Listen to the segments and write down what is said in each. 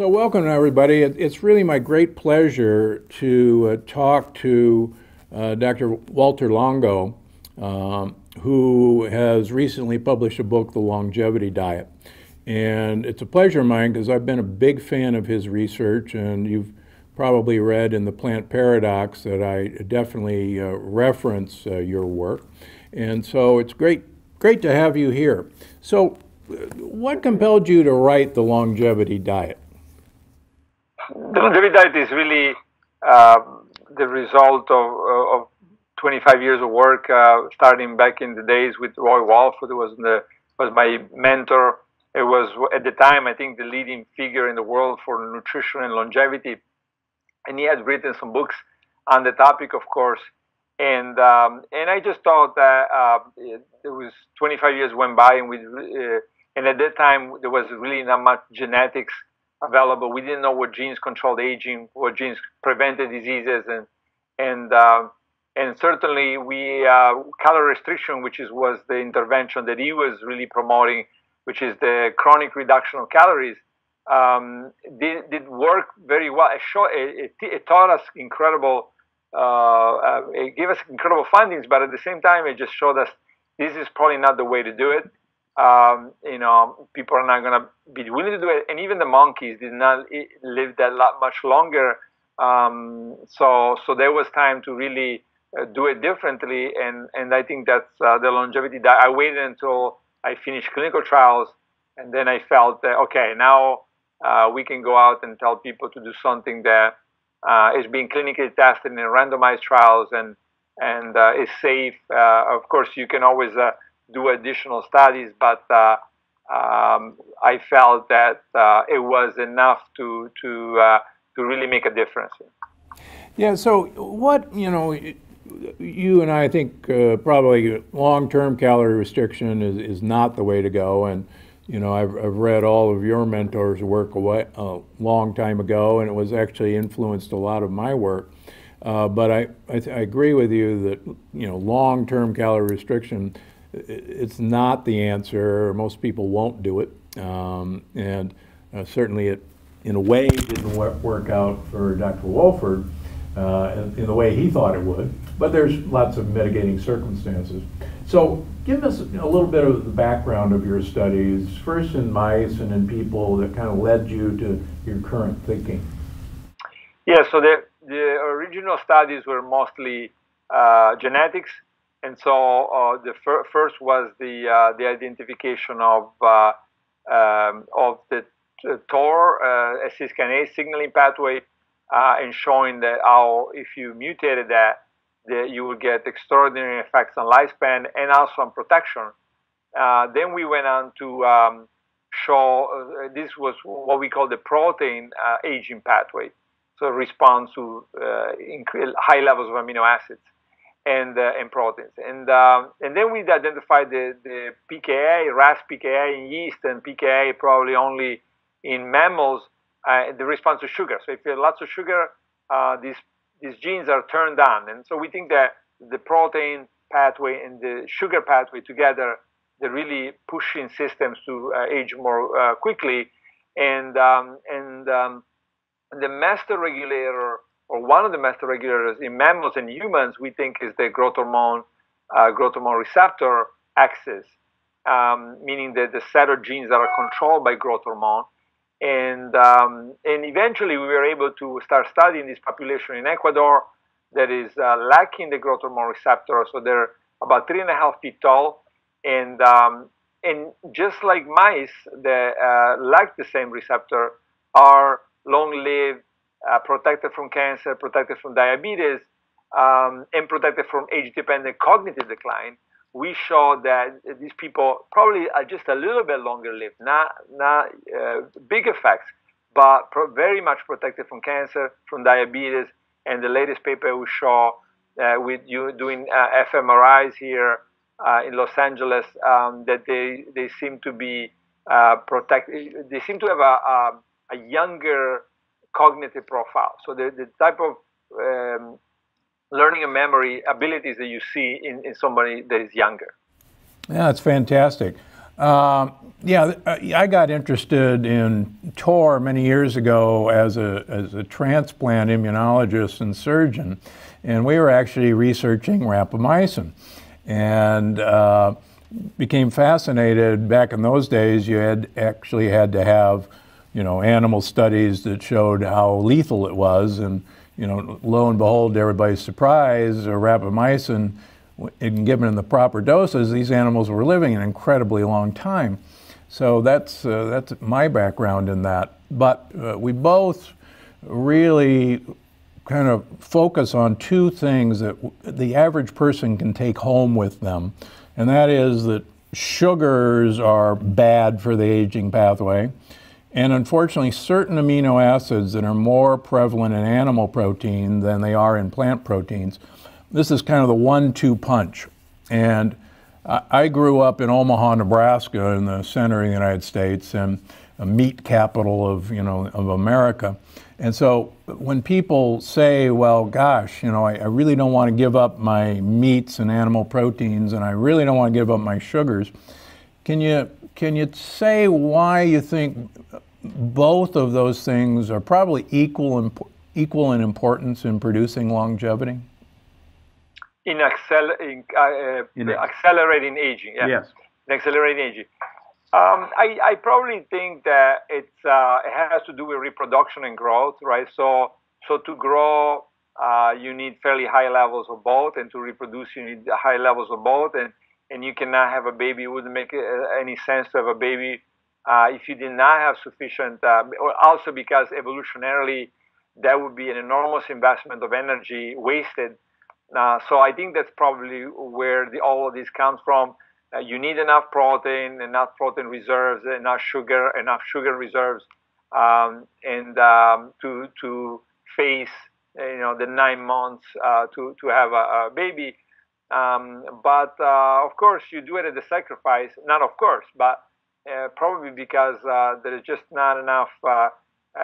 So, welcome everybody. It's really my great pleasure to uh, talk to uh, Dr. Valter Longo, um, who has recently published a book, The Longevity Diet. And it's a pleasure of mine because I've been a big fan of his research, and you've probably read in The Plant Paradox that I definitely uh, reference uh, your work. And so it's great, great to have you here. So, uh, what compelled you to write The Longevity Diet? Diet is really uh, the result of, of 25 years of work, uh, starting back in the days with Roy Walford, who was, the, was my mentor. It was at the time, I think, the leading figure in the world for nutrition and longevity. And he had written some books on the topic, of course. And um, and I just thought that uh, it, it, was 25 years went by, and we uh, and at that time there was really not much genetics available. We didn't know what genes controlled aging, what genes prevented diseases, and and uh, and certainly we uh, calorie restriction, which is was the intervention that he was really promoting, which is the chronic reduction of calories, um, did, did work very well. It, show, it, it, it taught us incredible. Uh, uh, it gave us incredible findings, but at the same time, it just showed us this is probably not the way to do it um, you know, people are not going to be willing to do it. And even the monkeys did not live that lot much longer. Um, so, so there was time to really uh, do it differently. And, and I think that's uh, the longevity that I waited until I finished clinical trials. And then I felt that, okay, now uh, we can go out and tell people to do something that uh, is being clinically tested in randomized trials and, and uh, is safe. Uh, of course, you can always do additional studies, but uh, um, I felt that uh, it was enough to to uh, to really make a difference. Yeah. So what you know, you and I think uh, probably long-term calorie restriction is, is not the way to go, and you know I've, I've read all of your mentors' work a, a long time ago, and it was actually influenced a lot of my work. Uh, but I, I, I, agree with you that you know long-term calorie restriction it's not the answer. Most people won't do it. Um, and uh, certainly it, in a way, didn't work out for Dr. Walford uh, in, in, the way he thought it would. But there's lots of mitigating circumstances. So give us a little bit of the background of your studies, first in mice and in people that kind of led you to your current thinking. Yeah, so the, the original studies were mostly uh, genetics and so uh, the fir first was the uh, the identification of uh, um, of the TOR uh, signaling pathway, uh, and showing that how if you mutated that, that you would get extraordinary effects on lifespan and also on protection. Uh, then we went on to um, show uh, this was what we call the protein aging pathway, so response to high levels of amino acids and uh, and proteins. And um, and then we identified the, the PKA, RAS PKA in yeast and PKA probably only in mammals, uh, the response to sugar. So if you have lots of sugar, uh, these these genes are turned on. And so we think that the protein pathway and the sugar pathway together, they're really pushing systems to uh, age more uh, quickly. And um, and um, the master regulator or one of the master regulators in mammals and humans, we think is the growth hormone, uh, growth hormone receptor axis, um, meaning that the set of genes that are controlled by growth hormone. And, um, and eventually we were able to start studying this population in Ecuador that is uh, lacking the growth hormone receptor. So they're about three and a half feet tall. And, um, and just like mice that uh, lack the same receptor are long lived uh, protected from cancer, protected from diabetes, um, and protected from age-dependent cognitive decline, we show that these people probably are just a little bit longer lived, not not uh, big effects, but pro- very much protected from cancer, from diabetes. And the latest paper we show uh, with you doing uh, fMRIs here uh, in Los Angeles um, that they they seem to be uh, protect. They seem to have a, a, a younger cognitive profile. So the, the type of um, learning and memory abilities that you see in, in somebody that is younger. Yeah, that's fantastic. Um, yeah, uh, I got interested in TOR many years ago as a, as a transplant immunologist and surgeon, and we were actually researching rapamycin. And uh, became fascinated. Back in those days, you had actually had to have, you know, animal studies that showed how lethal it was, and you know, lo and behold, everybody's surprise, rapamycin, and given in the proper doses, these animals were living an incredibly long time. So that's uh, that's my background in that. But uh, we both really kind of focus on two things that the average person can take home with them and that is that sugars are bad for the aging pathway. And unfortunately, certain amino acids that are more prevalent in animal protein than they are in plant proteins, this is kind of the one two punch. And I grew up in Omaha, Nebraska, in the center of the United States, and a meat capital of, you know, of America. And so when people say, well, gosh, you know, I, I, really don't want to give up my meats and animal proteins and I really don't want to give up my sugars, can you, can you say why you think both of those things are probably equal, equal in importance in producing longevity? In, accel- in, uh, in accelerating aging, yeah. yes. In accelerating aging. Um, I, I, probably think that it's uh, it has to do with reproduction and growth, right? So so to grow, uh, you need fairly high levels of both, and to reproduce, you need high levels of both, and and you cannot have a baby. It wouldn't make uh, any sense to have a baby uh, if you did not have sufficient. Uh, also because evolutionarily, that would be an enormous investment of energy wasted. Uh, so I think that's probably where the, all of this comes from uh, you need enough protein, enough protein reserves, enough sugar, enough sugar reserves, um, and um, to to face you know the nine months uh, to to have a, a baby. Um, but uh, of course, you do it at the sacrifice. Not of course, but uh, probably because uh, there is just not enough uh,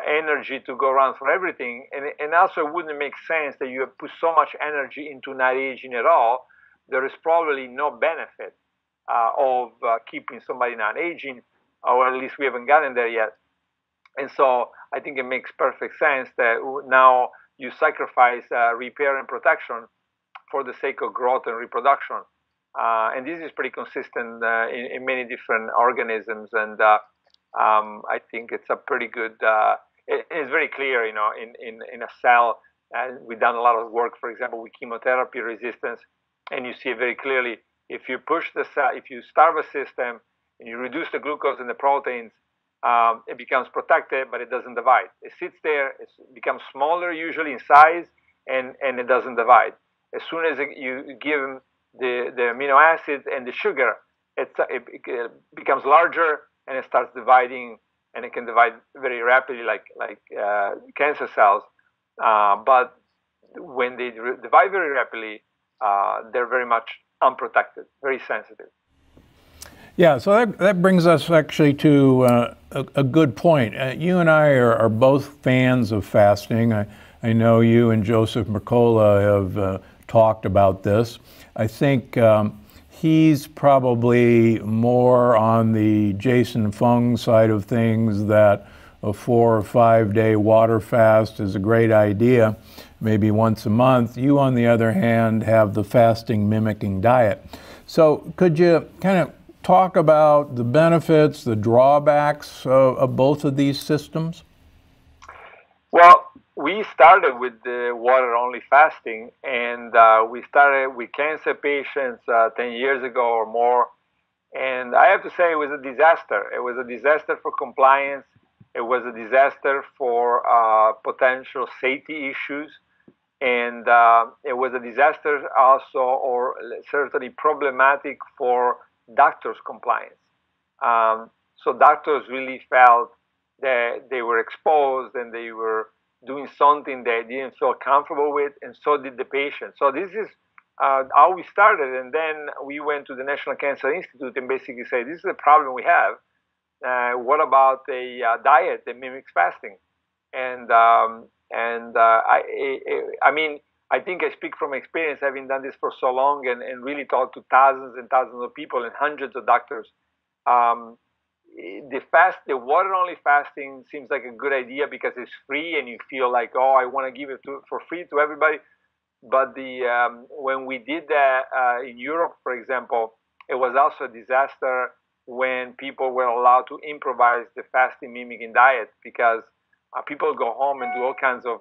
energy to go around for everything, and and also it wouldn't make sense that you have put so much energy into not aging at all. There is probably no benefit uh, of uh, keeping somebody not aging, or at least we haven't gotten there yet. And so I think it makes perfect sense that now you sacrifice repair and protection for the sake of growth and reproduction. Uh, and this is pretty consistent uh, in, in, many different organisms. And uh, um, I think it's a pretty good, it, it's very clear, you know, in, in, in a cell. And we've done a lot of work, for example, with chemotherapy resistance. And you see it very clearly if you push the cell, if you starve a system and you reduce the glucose and the proteins, um, it becomes protected, but it doesn't divide. It sits there, it becomes smaller usually in size, and, and it doesn't divide. As soon as you give the, the amino acids and the sugar, it, it becomes larger and it starts dividing, and it can divide very rapidly like, like uh, cancer cells. Uh, but when they divide very rapidly, uh, they're very much unprotected, very sensitive. Yeah, so that, that brings us actually to uh, a, a, good point. Uh, you and I are, are, both fans of fasting. I, I know you and Joseph Mercola have uh, talked about this. I think um, he's probably more on the Jason Fung side of things that a four or five day water fast is a great idea maybe once a month. You, on the other hand, have the fasting mimicking diet. So, could you kind of talk about the benefits, the drawbacks of, of both of these systems? Well, we started with the water only fasting, and uh, we started with cancer patients uh, 10 years ago or more. And I have to say, it was a disaster. It was a disaster for compliance. It was a disaster for uh, potential safety issues and uh, it was a disaster also, or certainly problematic for doctors' compliance. Um, so doctors really felt that they were exposed and they were doing something they didn't feel comfortable with, and so did the patient. So this is uh, how we started, and then we went to the National Cancer Institute and basically said, "This is a problem we have. Uh, what about a uh, diet that mimics fasting?" And um, and uh, I, I mean, I think I speak from experience, having done this for so long and, and really talked to thousands and thousands of people and hundreds of doctors. Um, the fast, the water only fasting seems like a good idea because it's free and you feel like, oh, I want to give it to, for free to everybody. But the um, when we did that uh, in Europe, for example, it was also a disaster when people were allowed to improvise the fasting mimicking diet because uh, people go home and do all kinds of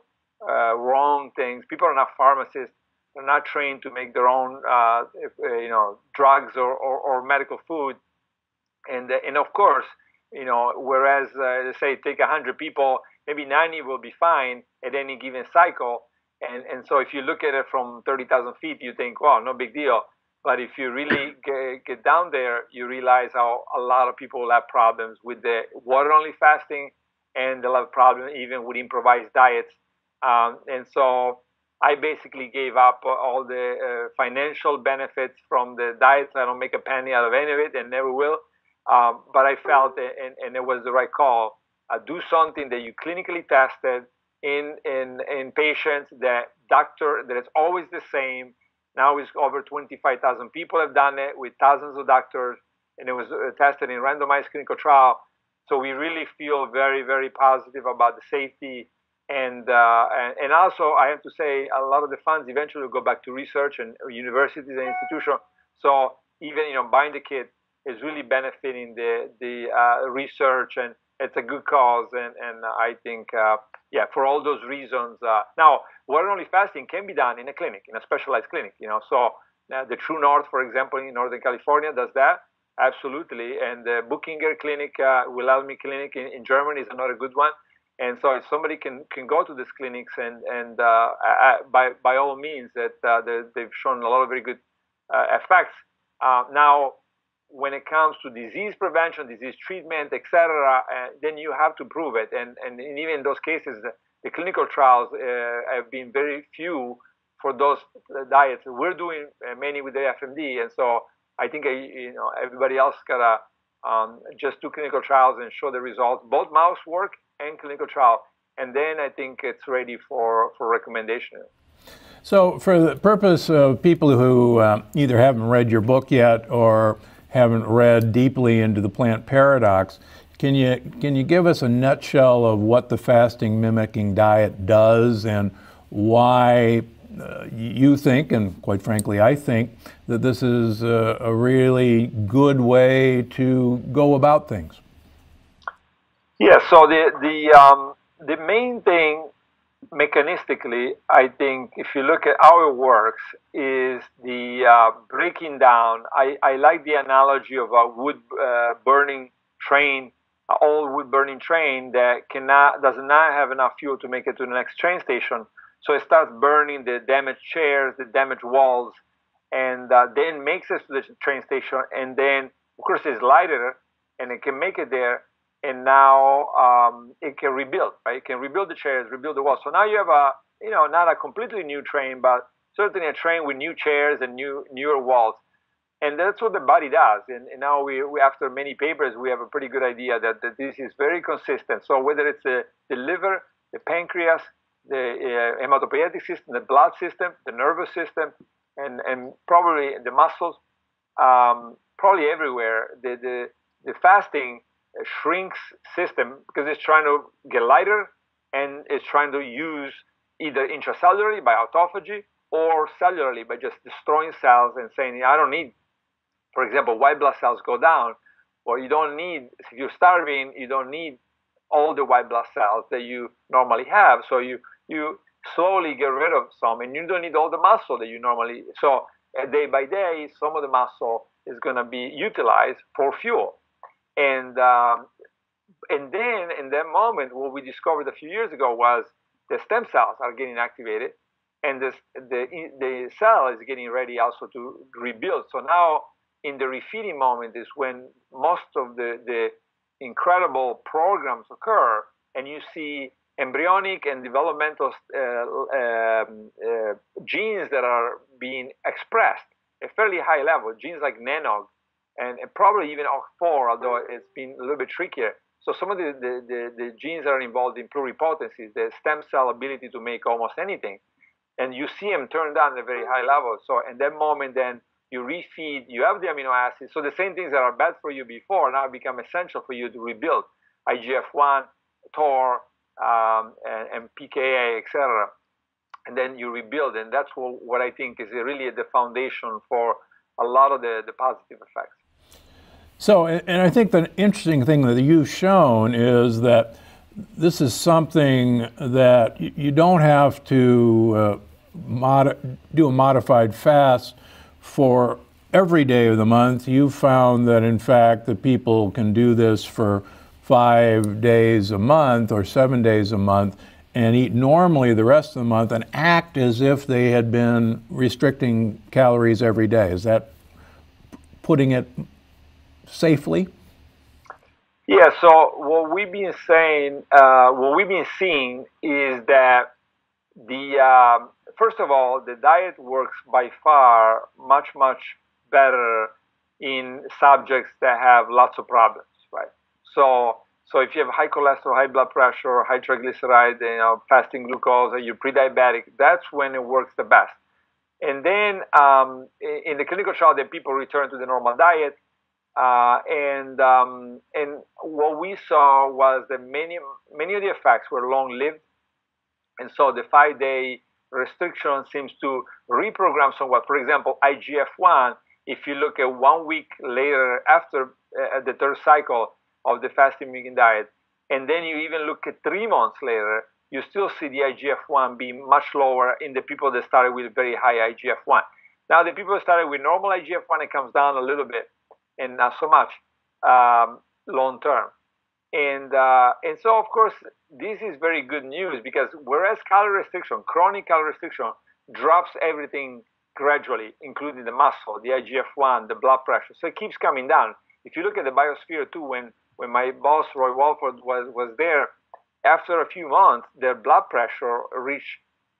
uh, wrong things. People are not pharmacists; they're not trained to make their own, uh, uh, you know, drugs or, or, or medical food and uh, and of course, you know, whereas uh, say take 100 people, maybe 90 will be fine at any given cycle. And and so if you look at it from 30,000 feet, you think, wow, no big deal. But if you really get, get down there, you realize how a lot of people will have problems with the water only fasting and they'll have problems even with improvised diets. Um, and so I basically gave up all the uh, financial benefits from the diets. I don't make a penny out of any of it and never will. Um, but I felt, and, and, it was the right call, uh, do something that you clinically tested in, in, in patients that doctor, that is always the same. Now it's over 25,000 people have done it with thousands of doctors, and it was uh, tested in randomized clinical trial. So we really feel very, very positive about the safety. And, uh, and, and also, I have to say, a lot of the funds eventually will go back to research and universities and institutions. So even you know, buying the kit is really benefiting the the uh, research and it's a good cause and and I think uh, yeah for all those reasons uh, now water only fasting can be done in a clinic in a specialized clinic you know so uh, the True North for example in Northern California does that absolutely and the Buchinger Clinic uh, Wilhelmi Clinic in, in Germany is another good one and so if somebody can can go to these clinics and and uh, by by all means that they've shown a lot of very good effects now when it comes to disease prevention, disease treatment, etc., uh, then you have to prove it. And, and even in those cases, the clinical trials uh, have been very few for those diets. We're doing uh, many with the FMD, and so I think uh, you know everybody else gotta um, just do clinical trials and show the results, both mouse work and clinical trial, and then I think it's ready for for recommendation. So, for the purpose of people who uh, either haven't read your book yet or haven't read deeply into the plant paradox. Can you, can you give us a nutshell of what the fasting mimicking diet does and why uh, you think, and quite frankly, I think, that this is a, a really good way to go about things? Yeah, so the, the, um, the main thing mechanistically, I think if you look at how it works, is the uh, breaking down. I, I like the analogy of a wood uh, burning train, an old wood burning train that cannot does not have enough fuel to make it to the next train station. So it starts burning the damaged chairs, the damaged walls, and uh, then makes it to the train station. And then, of course, it's lighter and it can make it there and now um, it can rebuild, right? It can rebuild the chairs, rebuild the walls. So now you have a, you know, not a completely new train, but certainly a train with new chairs and new newer walls. And that's what the body does. And, and now we, we, after many papers, we have a pretty good idea that, that this is very consistent. So whether it's the, the liver, the pancreas, the uh, hematopoietic system, the blood system, the nervous system, and, and probably the muscles, um, probably everywhere, the, the, the fasting shrinks system because it's trying to get lighter and it's trying to use either intracellularly by autophagy or cellularly by just destroying cells and saying, I don't need, for example, white blood cells go down. Well, you don't need, if you're starving, you don't need all the white blood cells that you normally have. So you, you slowly get rid of some and you don't need all the muscle that you normally, so uh, day by day, some of the muscle is going to be utilized for fuel. And um, and then in that moment, what we discovered a few years ago was the stem cells are getting activated, and the the the cell is getting ready also to rebuild. So now in the refeeding moment is when most of the the incredible programs occur, and you see embryonic and developmental uh, um, uh, genes that are being expressed at fairly high level, genes like NANOG and, and probably even OCT4, although it's been a little bit trickier. So some of the, the, the, the genes are involved in pluripotency, the stem cell ability to make almost anything. And you see them turned down at a very high level. So in that moment, then you refeed, you have the amino acids. So the same things that are bad for you before now become essential for you to rebuild IGF-1, TOR, um, and, and, PKA, etc. And then you rebuild, and that's what, what I think is really the foundation for a lot of the, the positive effects. So, and I think the interesting thing that you've shown is that this is something that you don't have to uh, do a modified fast for every day of the month. You've found that, in fact, the people can do this for five days a month or seven days a month and eat normally the rest of the month and act as if they had been restricting calories every day. Is that putting it safely? Yeah, so what we've been saying, uh, what we've been seeing is that the um, first of all, the diet works by far much much better in subjects that have lots of problems, right? So so if you have high cholesterol, high blood pressure, high triglyceride, you know, fasting glucose, or you're pre-diabetic, that's when it works the best. And then um, in the clinical trial, then people return to the normal diet. Uh, and um, and what we saw was that many many of the effects were long lived, and so the five day restriction seems to reprogram somewhat. For example, IGF-1. If you look at one week later after uh, the third cycle of the fasting vegan diet, and then you even look at three months later, you still see the IGF-1 being much lower in the people that started with very high IGF-1. Now, the people that started with normal IGF-1, it comes down a little bit and not so much um, long term. And uh, and so of course this is very good news because whereas calorie restriction, chronic calorie restriction, drops everything gradually, including the muscle, the IGF-1, the blood pressure. So it keeps coming down. If you look at the Biosphere 2, when when my boss Roy Walford was was there, after a few months, their blood pressure reached.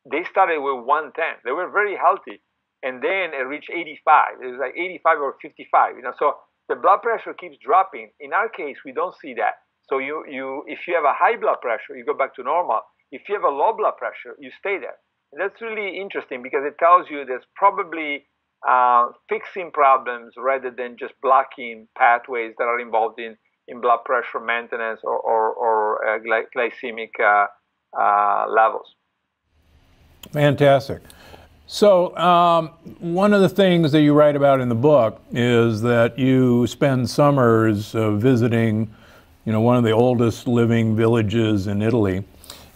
They started with 110. They were very healthy, and then it reached 85. It was like 85 or 55. You know, so the blood pressure keeps dropping. In our case, we don't see that. So you, you, if you have a high blood pressure, you go back to normal. If you have a low blood pressure, you stay there. And that's really interesting because it tells you there's probably uh, fixing problems rather than just blocking pathways that are involved in, in blood pressure maintenance or, or, or uh, gly- glycemic uh, uh levels. Fantastic. So, um, one of the things that you write about in the book is that you spend summers uh, visiting, you know, one of the oldest living villages in Italy.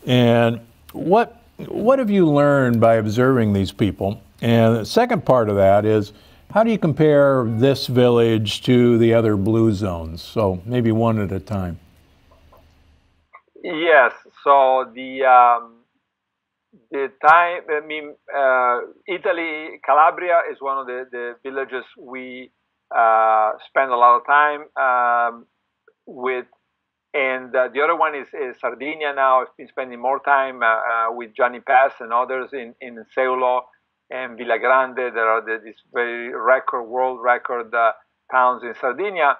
And what what have you learned by observing these people? And the second part of that is how do you compare this village to the other blue zones? So maybe one at a time. Yes. So the um the time, I mean, uh, Italy, Calabria is one of the, the villages we uh, spend a lot of time um, with. And uh, the other one is, is, Sardinia now. I've been spending more time uh, uh, with Gianni Pes and others in, in Seulo and Villagrande. There are the, these very record, world record uh, towns in Sardinia.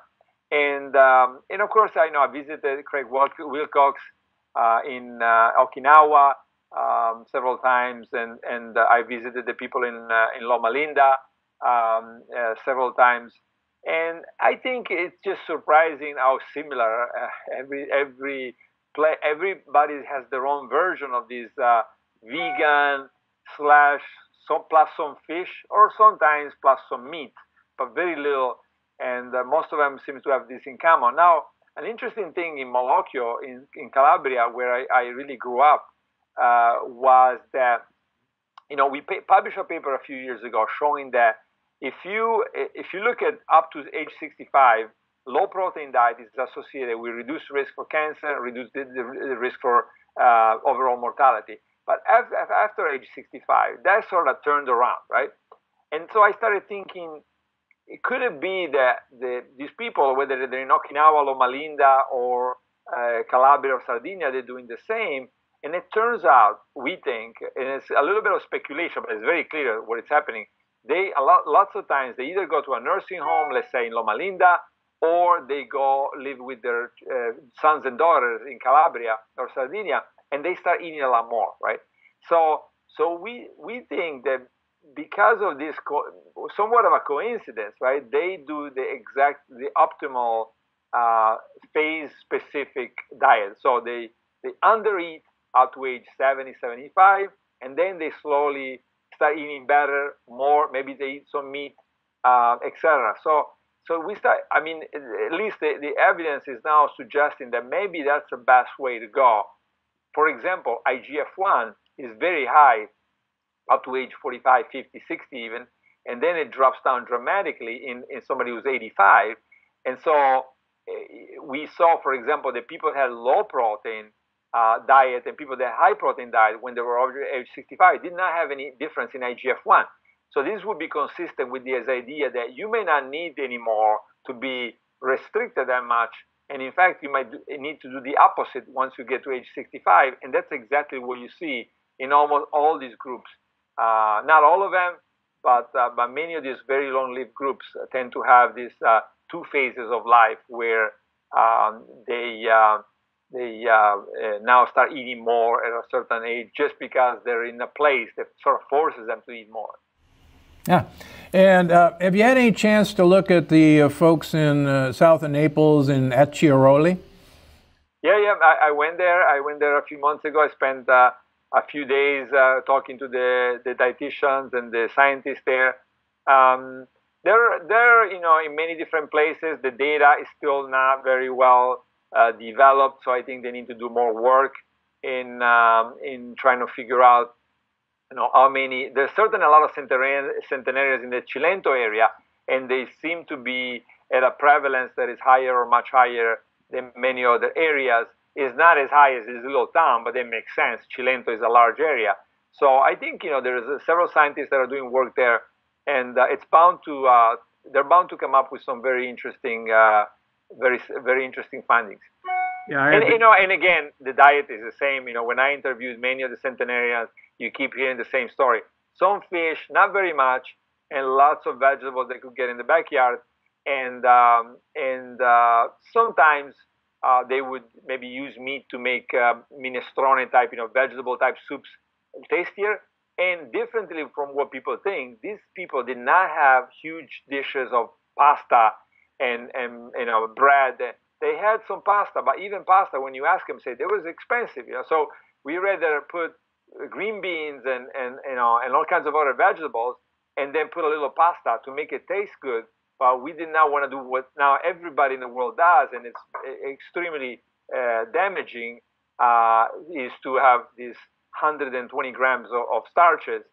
And, um, and of course, I know I visited Craig Wilcox in Okinawa um, several times, and and uh, I visited the people in uh, in Loma Linda um, uh, several times, and I think it's just surprising how similar every every play everybody has their own version of this vegan slash some plus some fish or sometimes plus some meat, but very little, and uh, most of them seem to have this in common. Now, an interesting thing in Molochio in, in Calabria, where I, I really grew up uh, was that you know we published a paper a few years ago showing that if you if you look at up to age 65 low protein diet is associated with reduced risk for cancer reduced the, the risk for uh, overall mortality. But after, after age 65 that sort of turned around right? And so i started thinking it could it be that the, these people whether they're in okinawa loma linda or uh, calabria or sardinia they're doing the same and it turns out, we think, and it's a little bit of speculation, but it's very clear what is happening. They a lot, lots of times they either go to a nursing home, let's say in Loma Linda, or they go live with their uh, sons and daughters in Calabria or Sardinia, and they start eating a lot more, right? So, so we we think that because of this, somewhat of a coincidence, right? They do the exact, the optimal uh, phase-specific diet. So they they undereat out to age 70, 75, and then they slowly start eating better, more. Maybe they eat some meat, uh, etc. So so we start. I mean, at least the, the evidence is now suggesting that maybe that's the best way to go. For example, IGF-1 is very high up to age 45, 50, 60 even, and then it drops down dramatically in, in somebody who's 85. And so eh, we saw, for example, that people had low protein uh, diet and people that high protein diet when they were over age 65 did not have any difference in IGF-1. So this would be consistent with this idea that you may not need anymore to be restricted that much. And in fact, you might need to do the opposite once you get to age 65. And that's exactly what you see in almost all these groups. Uh, not all of them, but, uh, but many of these very long-lived groups tend to have these uh, two phases of life where um, they uh, they uh, uh, now start eating more at a certain age just because they're in a place that sort of forces them to eat more. Yeah. And uh, have you had any chance to look at the uh, folks in uh, south of Naples in Acciaroli? Yeah, yeah. I, I, went there. I went there a few months ago. I spent uh, a few days talking to the, the dietitians and the scientists there. Um, they're, they're, you know, in many different places. The data is still not very well uh, developed. So I think they need to do more work in um, in trying to figure out, you know, how many. There's certainly a lot of centenarians in the Cilento area, and they seem to be at a prevalence that is higher or much higher than many other areas. It's not as high as this little town, but it makes sense. Cilento is a large area, so I think you know there's uh, several scientists that are doing work there, and uh, it's bound to uh, they're bound to come up with some very interesting uh, very very interesting findings. Yeah, and, you know, and again, the diet is the same. You know, when I interviewed many of the centenarians, you keep hearing the same story. Some fish, not very much, and lots of vegetables they could get in the backyard. And um, and uh, sometimes uh, they would maybe use meat to make uh, minestrone type, you know, vegetable type soups tastier. And differently from what people think, these people did not have huge dishes of pasta and and you know bread. They had some pasta, but even pasta, when you ask them, say it was expensive. You know, so we rather put green beans and and you know and all kinds of other vegetables, and then put a little pasta to make it taste good. But we did not want to do what now everybody in the world does, and it's extremely uh, damaging. Uh, is to have these 120 grams of, of starches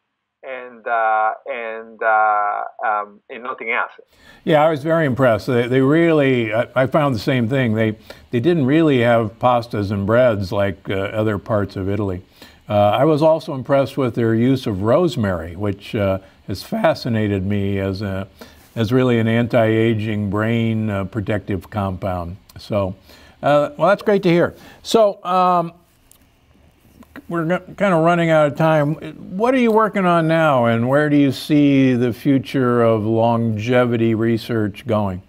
and uh, and uh, um, and nothing else. Yeah, I was very impressed. They, they really, I, found the same thing. They they didn't really have pastas and breads like uh, other parts of Italy. Uh, I was also impressed with their use of rosemary, which uh, has fascinated me as a as really an anti-aging brain uh, protective compound. So, well, that's great to hear. So. Um, we're kind of running out of time. What are you working on now, and where do you see the future of longevity research going?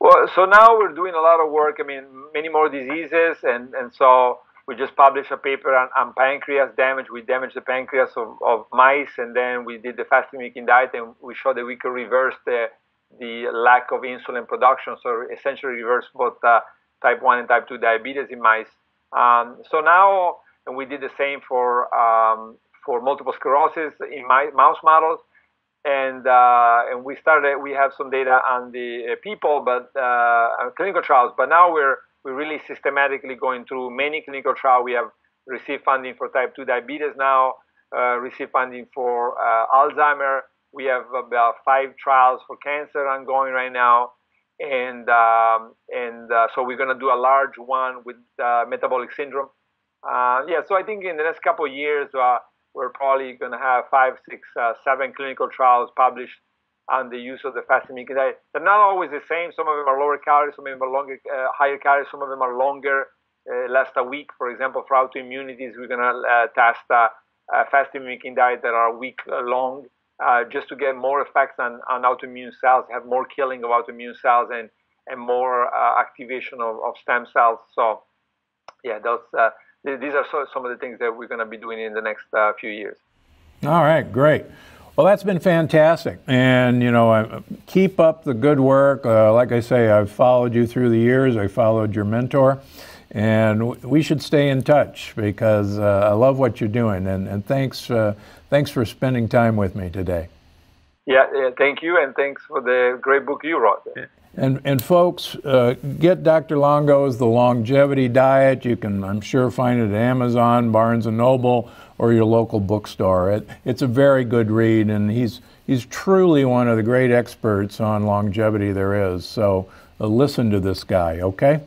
Well, so now we're doing a lot of work. I mean, many more diseases, and, and so we just published a paper on, on pancreas damage. We damaged the pancreas of, of mice, and then we did the fasting mimicking diet, and we showed that we could reverse the the lack of insulin production, so essentially reverse both uh, type 1 and type 2 diabetes in mice. Um, so now and we did the same for um, for multiple sclerosis in my mouse models. And uh, and we started. We have some data on the uh, people, but uh, clinical trials. But now we're we're really systematically going through many clinical trials. We have received funding for type 2 diabetes now, uh, received funding for uh, Alzheimer. We have about five trials for cancer ongoing right now. And, um, and uh, so we're going to do a large one with metabolic syndrome. Uh, yeah, so I think in the next couple of years, uh, we're probably going to have five, six, uh, seven clinical trials published on the use of the fasting mimicking diet. They're not always the same. Some of them are lower calories, some of them are longer, uh, higher calories, some of them are longer, uh, last a week. For example, for autoimmunities, we're going to uh, test fasting mimicking diet that are a week long, just to get more effects on, on autoimmune cells, have more killing of autoimmune cells, and and more activation of, of stem cells. So, yeah, those these are some of the things that we're going to be doing in the next uh, few years. All right, great. Well, that's been fantastic. And, you know, I, keep up the good work. Uh, like I say, I've followed you through the years, I followed your mentor. And we should stay in touch because uh, I love what you're doing. And, and thanks, uh, thanks for spending time with me today. Yeah, yeah, thank you, and thanks for the great book you wrote. And, and folks, uh, get Dr. Longo's The Longevity Diet. You can, I'm sure, find it at Amazon, Barnes and Noble, or your local bookstore. It, it's a very good read, and he's he's truly one of the great experts on longevity there is. So uh, listen to this guy, okay?